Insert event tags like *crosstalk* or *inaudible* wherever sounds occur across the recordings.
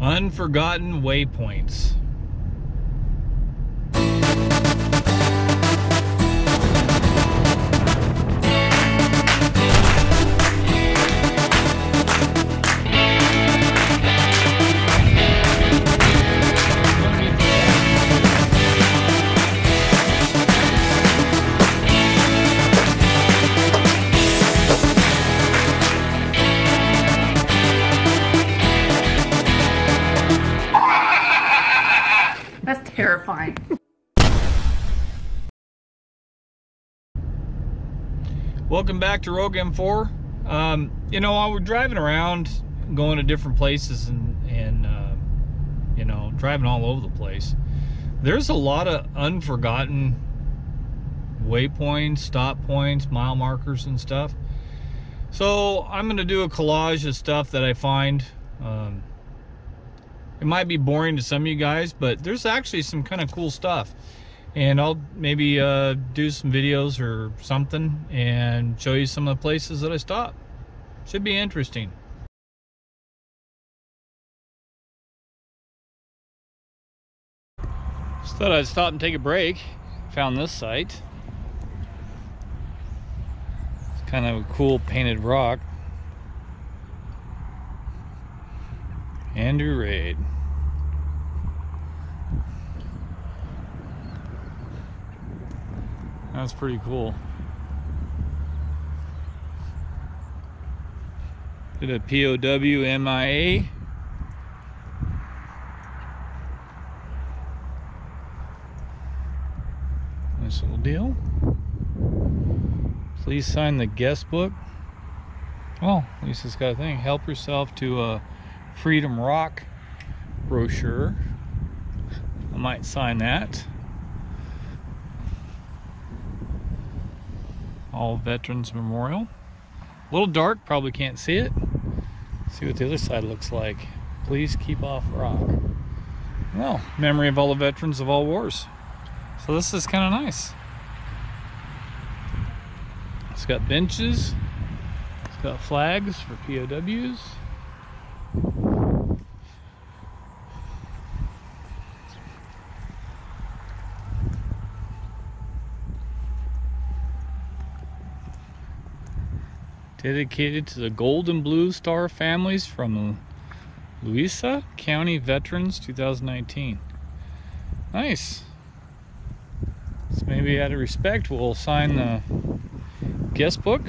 Unforgotten waypoints. Welcome back to Rogue M4. Um, you know, I was driving around, going to different places, and and uh, you know, driving all over the place. There's a lot of unforgotten waypoints, stop points, mile markers, and stuff. So I'm going to do a collage of stuff that I find. Um, it might be boring to some of you guys, but there's actually some kind of cool stuff and I'll maybe uh, do some videos or something and show you some of the places that I stop. Should be interesting. Just thought I'd stop and take a break. Found this site. It's kind of a cool painted rock. Andrew Raid. That's pretty cool. Did a POW MIA. Nice little deal. Please sign the guest book. Oh, it's got a thing. Help yourself to a Freedom Rock brochure. I might sign that. All Veterans Memorial. A little dark, probably can't see it. see what the other side looks like. Please keep off rock. Well, memory of all the veterans of all wars. So this is kind of nice. It's got benches. It's got flags for POWs. Dedicated to the Gold and Blue Star families from Louisa County Veterans 2019. Nice. So maybe out of respect, we'll sign the guest book.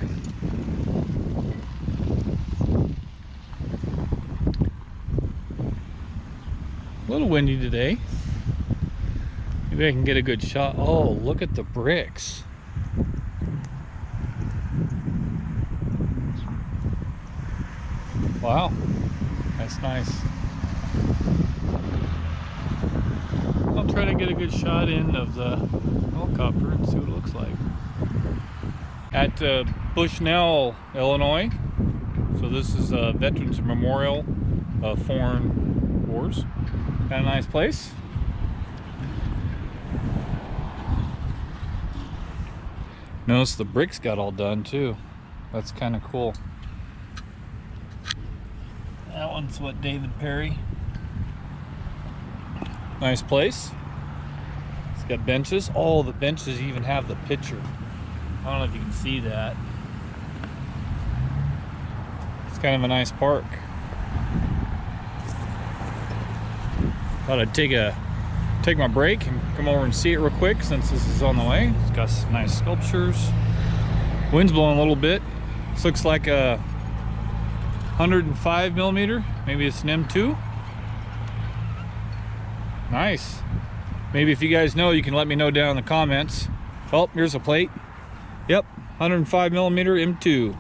A little windy today. Maybe I can get a good shot. Oh, look at the bricks. Wow, that's nice. I'll try to get a good shot in of the helicopter and see what it looks like. At uh, Bushnell, Illinois. So this is a Veterans Memorial of Foreign Wars. Got a nice place. Notice the bricks got all done too. That's kind of cool. One's what David Perry. Nice place. It's got benches. Oh, the benches even have the picture. I don't know if you can see that. It's kind of a nice park. Thought I'd take a take my break and come over and see it real quick since this is on the way. It's got some nice sculptures. Wind's blowing a little bit. This looks like a 105 millimeter. Maybe it's an M2. Nice. Maybe if you guys know, you can let me know down in the comments. Oh, here's a plate. Yep, 105 millimeter M2.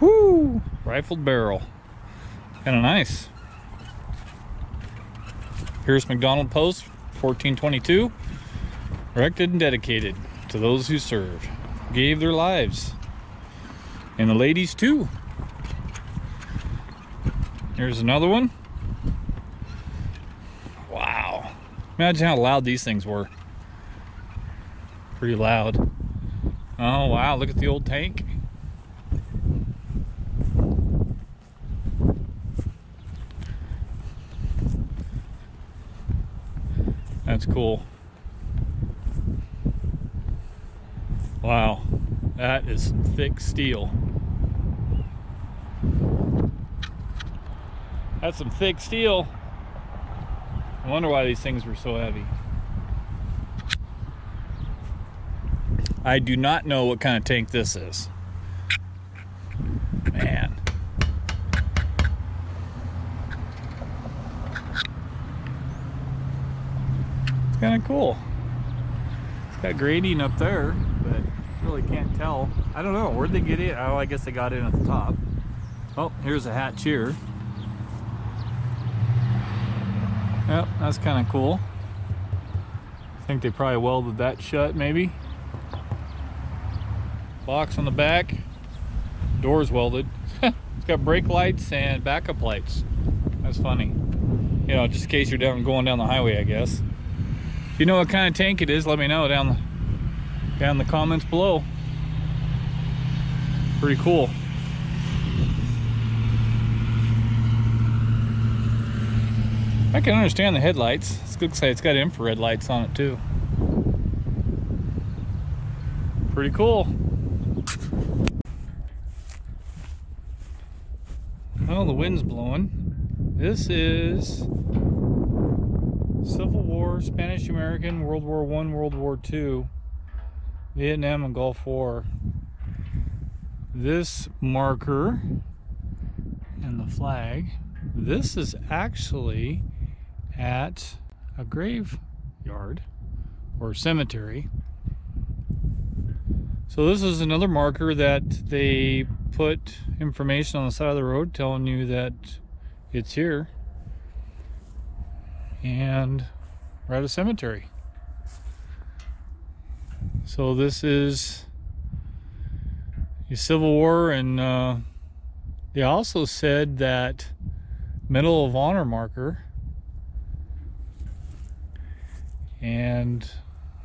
Whoo! Rifled barrel. Kind of nice. Here's McDonald Post 1422. Erected and dedicated to those who served, gave their lives and the ladies too. Here's another one. Wow. Imagine how loud these things were. Pretty loud. Oh, wow. Look at the old tank. That's cool. Wow. That is thick steel. That's some thick steel. I wonder why these things were so heavy. I do not know what kind of tank this is. Man. It's kind of cool. It's got grading up there, but really can't tell. I don't know. Where'd they get it? Oh, I guess they got in at the top. Oh, here's a hatch here. Yep, that's kind of cool. I think they probably welded that shut, maybe. Box on the back. Doors welded. *laughs* it's got brake lights and backup lights. That's funny. You know, just in case you're down going down the highway, I guess. If you know what kind of tank it is, let me know down the down the comments below. Pretty cool. I can understand the headlights. It looks like it's got infrared lights on it too. Pretty cool. Well, the wind's blowing. This is Civil War, Spanish American, World War One, World War Two, Vietnam and Gulf War. This marker and the flag, this is actually at a graveyard or cemetery. So this is another marker that they put information on the side of the road telling you that it's here. And we're at a cemetery. So this is the Civil War and uh, they also said that Medal of Honor marker and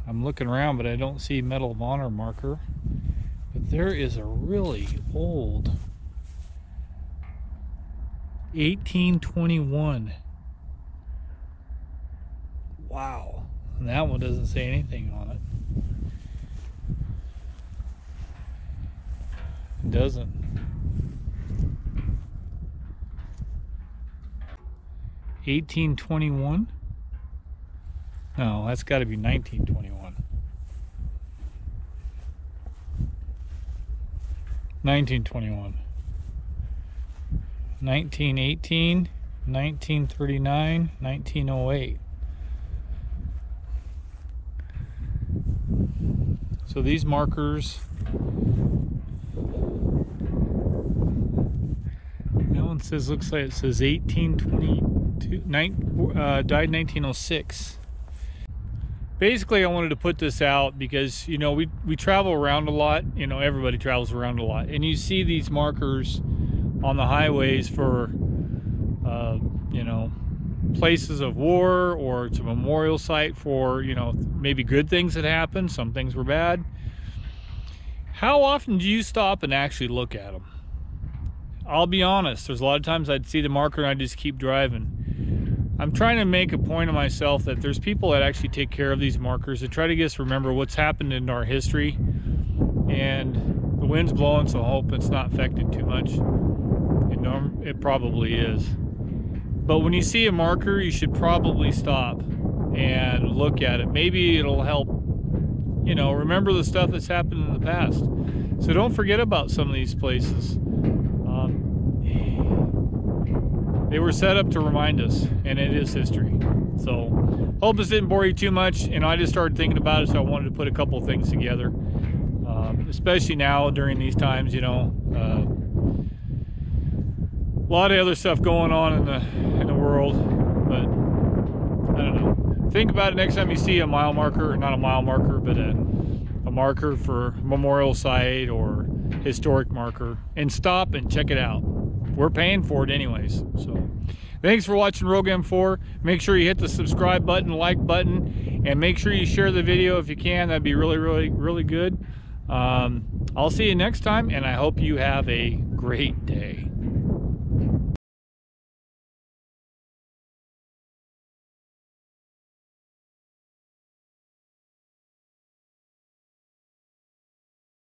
I'm looking around but I don't see Medal of Honor marker. But there is a really old 1821 wow. And that one doesn't say anything on it. It doesn't. Eighteen twenty one no, that's got to be 1921. 1921. 1918, 1939, 1908. So these markers that one says looks like it says 1822 uh, died 1906 basically I wanted to put this out because you know we we travel around a lot you know everybody travels around a lot and you see these markers on the highways for uh, you know places of war or it's a memorial site for you know maybe good things that happened some things were bad. How often do you stop and actually look at them I'll be honest there's a lot of times I'd see the marker and I just keep driving I'm trying to make a point of myself that there's people that actually take care of these markers to try to get us remember what's happened in our history. And the wind's blowing, so I hope it's not affected too much. It, it probably is. But when you see a marker, you should probably stop and look at it. Maybe it'll help, you know, remember the stuff that's happened in the past. So don't forget about some of these places. They were set up to remind us, and it is history. So, hope this didn't bore you too much. And I just started thinking about it, so I wanted to put a couple things together, um, especially now during these times. You know, uh, a lot of other stuff going on in the in the world, but I don't know. Think about it next time you see a mile marker, not a mile marker, but a, a marker for memorial site or historic marker, and stop and check it out we're paying for it anyways. So thanks for watching Rogue M4. Make sure you hit the subscribe button, like button, and make sure you share the video if you can. That'd be really, really, really good. Um, I'll see you next time, and I hope you have a great day.